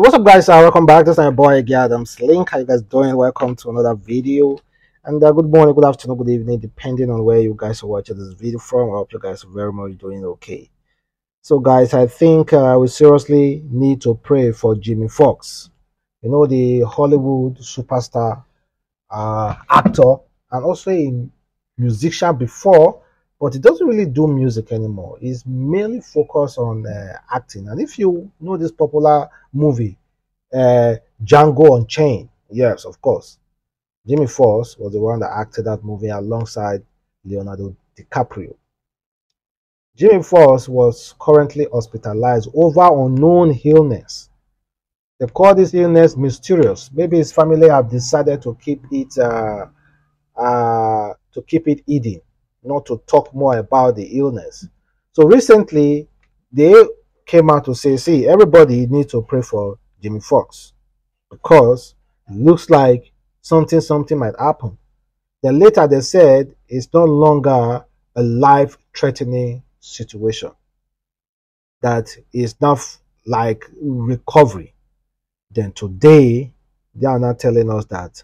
So what's up guys, uh, welcome back. This is my boy Adamslink. How you guys doing? Welcome to another video. And uh, good morning, good afternoon, good evening, depending on where you guys are watching this video from. I hope you guys are very much doing okay. So guys, I think uh, we seriously need to pray for Jamie Foxx. You know, the Hollywood superstar uh, actor and also a musician before but he doesn't really do music anymore. He's mainly focused on uh, acting. And if you know this popular movie, uh, Django Unchained, yes, of course, Jamie Foxx was the one that acted that movie alongside Leonardo DiCaprio. Jamie Foxx was currently hospitalized over unknown illness. They call this illness mysterious. Maybe his family have decided to keep it uh, uh, to keep it hidden not to talk more about the illness. So recently, they came out to say, see, everybody needs to pray for Jamie Foxx because it looks like something, something might happen. Then later they said it's no longer a life-threatening situation. That is not like recovery. Then today, they are now telling us that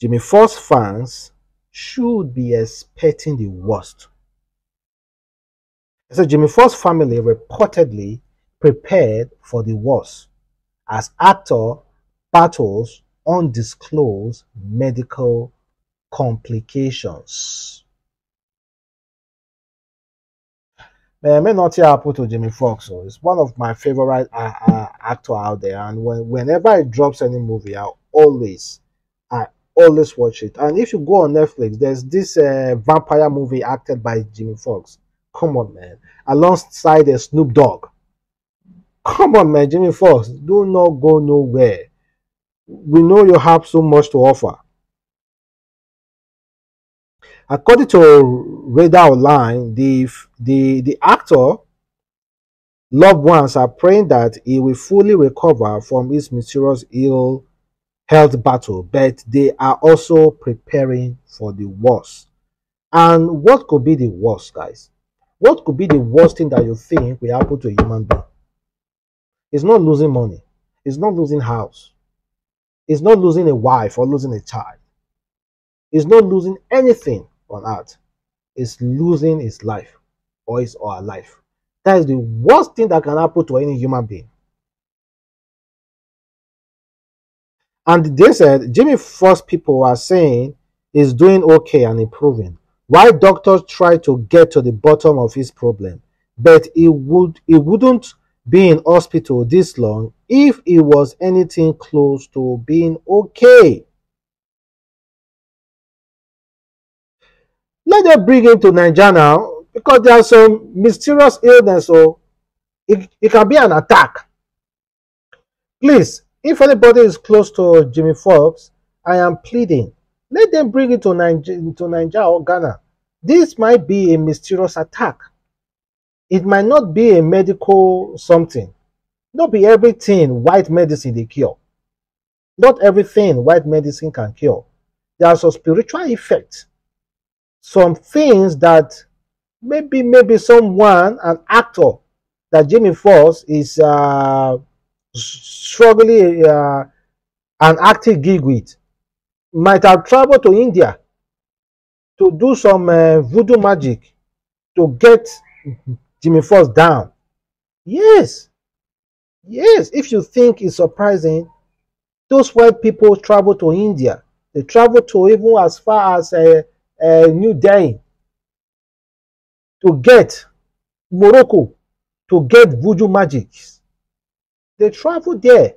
Jamie Foxx fans should be expecting the worst. So Jamie Foxx's family reportedly prepared for the worst as actor battles undisclosed medical complications. May, may not happen to Jamie Foxx. So it's one of my favorite uh, uh, actor out there, and when, whenever he drops any movie, I always, always watch it. And if you go on Netflix, there's this uh, vampire movie acted by Jamie Foxx. Come on, man. Alongside a Snoop Dogg. Come on, man. Jamie Foxx, do not go nowhere. We know you have so much to offer. According to Radar Online, the, the, the actor loved ones are praying that he will fully recover from his mysterious ill health battle, but they are also preparing for the worst. And what could be the worst, guys? What could be the worst thing that you think will happen to a human being? It's not losing money. It's not losing house. It's not losing a wife or losing a child. It's not losing anything on earth. It's losing his life or his or her life. That is the worst thing that can happen to any human being. And they said Jamie Foxx people are saying he's doing okay and improving. Why doctors try to get to the bottom of his problem, but he would he wouldn't be in hospital this long if he was anything close to being okay. Let them bring him to Nigeria now because are some mysterious illness, so it, it can be an attack. Please if anybody is close to Jamie Foxx, I am pleading. Let them bring it to Nigeria, to Nigeria or Ghana. This might be a mysterious attack. It might not be a medical something. Not be everything white medicine they cure. Not everything white medicine can cure. There are some spiritual effects. Some things that maybe maybe someone, an actor, that Jamie Foxx is uh, struggling uh, an active gig with might have traveled to India to do some uh, voodoo magic to get Jimmy Fox down. Yes. Yes. If you think it's surprising, those white people travel to India. They travel to even as far as uh, uh, New Delhi to get Morocco to get voodoo magics. They travel there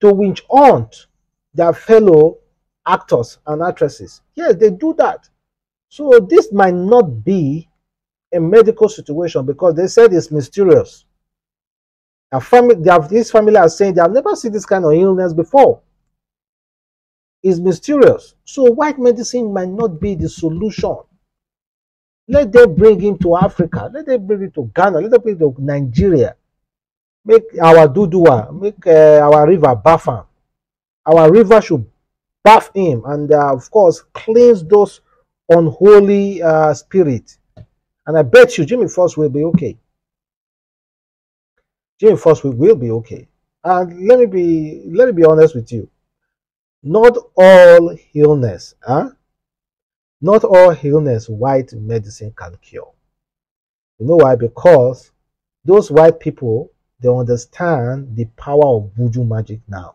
to winch hunt their fellow actors and actresses. Yes, they do that. So this might not be a medical situation because they said it's mysterious. Their family, their, this family are saying they have never seen this kind of illness before. It's mysterious. So white medicine might not be the solution. Let them bring him to Africa. Let them bring him to Ghana. Let them bring him to Nigeria make our Dudua, make uh, our river bath him. Our river should bath him and uh, of course cleanse those unholy uh, spirits. And I bet you Jamie Foxx will be okay. Jamie Foxx will, will be okay. And let me be let me be honest with you. Not all illness, huh? Not all illness white medicine can cure. You know why? Because those white people they understand the power of voodoo magic now.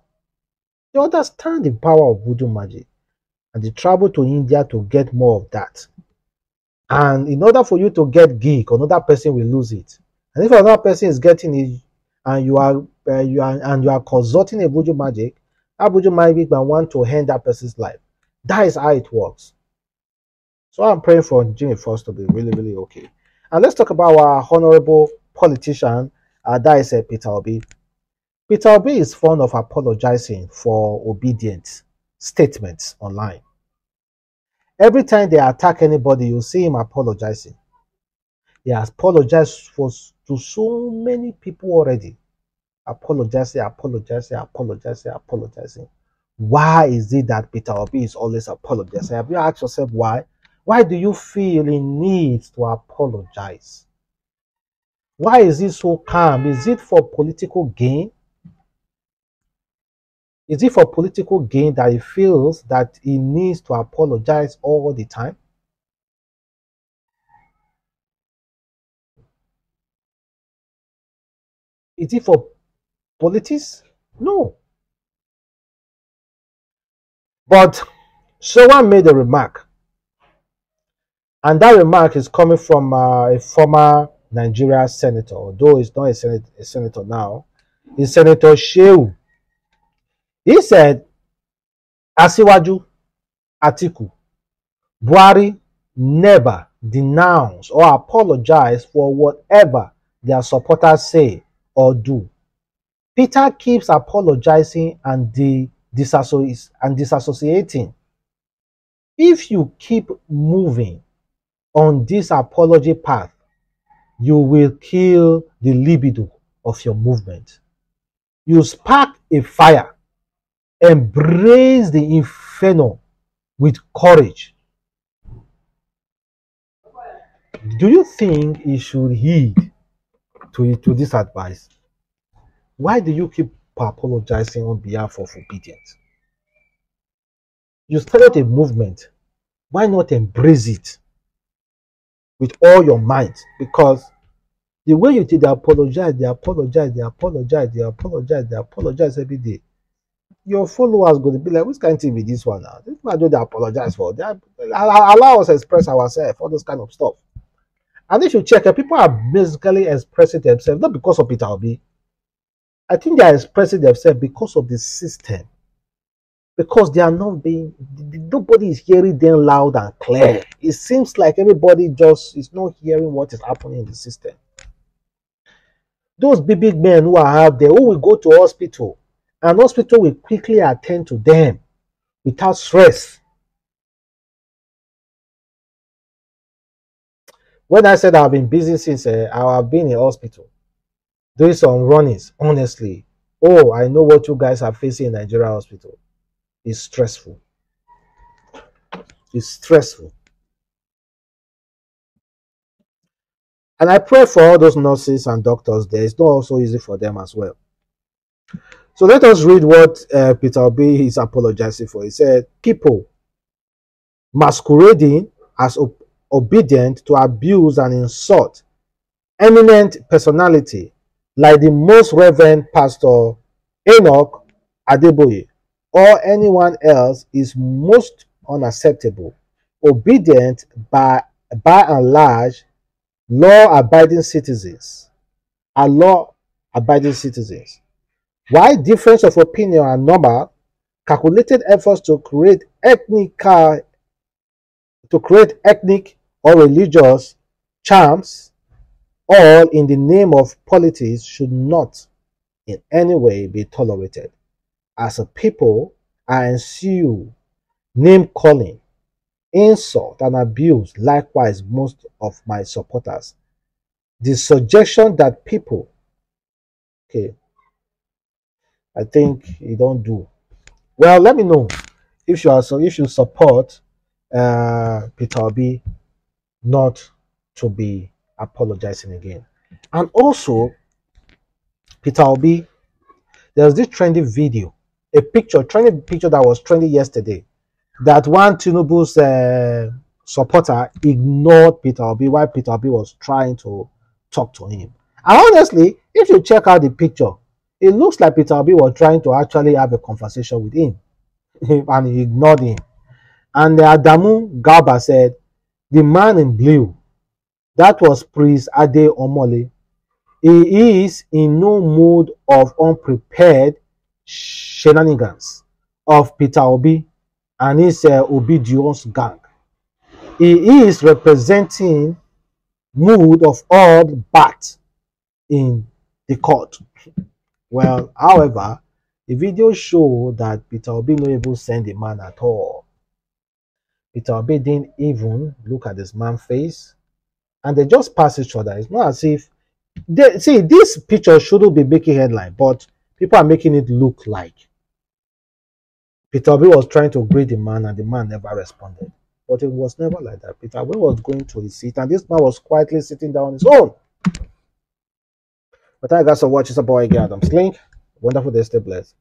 They understand the power of voodoo magic. And they travel to India to get more of that. And in order for you to get gig, another person will lose it. And if another person is getting it, and you are uh, you are and you are consulting a voodoo magic, that voodoo magic might want to end that person's life. That is how it works. So I'm praying for Jamie Foxx to be really, really okay. And let's talk about our honorable politician, that is uh, Peter Obi. Peter Obi is fond of apologizing for Obidient statements online. Every time they attack anybody, you see him apologizing. He has apologized for to so many people already. Apologizing, apologizing, apologizing, apologizing. Why is it that Peter Obi is always apologizing? Have you asked yourself why? Why do you feel he needs to apologize? Why is he so calm? Is it for political gain? Is it for political gain that he feels that he needs to apologize all the time? Is it for politics? No. But someone made a remark, and that remark is coming from uh, a former Nigeria senator, although he's not a, senate, a senator now. He's Senator Shehu he said, Asiwaju Atiku, Buhari never denounce or apologize for whatever their supporters say or do. Peter keeps apologizing and, de and disassociating. If you keep moving on this apology path, you will kill the libido of your movement. You spark a fire Embrace the inferno with courage. Do you think he should heed to, to this advice? Why do you keep apologizing on behalf of Obidients? You started a movement. Why not embrace it with all your might? Because the way you did they apologize, they apologize, they apologize, they apologize, they apologize every day your followers going to be like, which kind of be this one now? This man do they apologize for. They allow us express ourselves, all those kind of stuff. And if you check, it, people are basically expressing themselves not because of Peter Obi. I think they are expressing themselves because of the system. Because they are not being, nobody is hearing them loud and clear. It seems like everybody just is not hearing what is happening in the system. Those big, big men who are out there, who will go to hospital, and hospital will quickly attend to them without stress. When I said I've been busy since uh, I've been in hospital, doing some runnings, honestly, oh, I know what you guys are facing in Nigeria hospital. It's stressful. It's stressful. And I pray for all those nurses and doctors there. It's not also easy for them as well. So let us read what uh, Peter B is apologizing for. He said, People masquerading as ob Obidient to abuse and insult eminent personality like the most reverend pastor Enoch Adeboye or anyone else is most unacceptable. Obidients by, by and large law-abiding citizens. Are law-abiding citizens. While difference of opinion are normal, calculated efforts to create ethnic to create ethnic or religious charms, all in the name of politics, should not in any way be tolerated. As a people, I ensue name calling, insult, and abuse, likewise, most of my supporters. The suggestion that people, okay, I think you don't do. Well, let me know if you are so if you support uh, Peter Obi not to be apologizing again, and also Peter Obi there's this trendy video, a picture, trending picture that was trending yesterday, that one Tinubu's uh, supporter ignored Peter Obi while Peter Obi was trying to talk to him. And honestly, if you check out the picture, it looks like Peter Obi was trying to actually have a conversation with him, and he ignored him. And Adamu Garba said, the man in blue, that was Prince Ade Omole, he is in no mood of unprepared shenanigans of Peter Obi and his uh, Obidients gang. He is representing mood of all bat in the court. Well, however, the video show that Peter Obi no even send the man at all. Peter Obi didn't even look at this man's face, and they just pass each other. It's not as if they see this picture shouldn't be making headline, but people are making it look like Peter Obi was trying to greet the man, and the man never responded. But it was never like that. Peter Obi was going to his seat, and this man was quietly sitting down on his own. But I got to watch. It's a boy, Adamslink. Wonderful day. Stay blessed.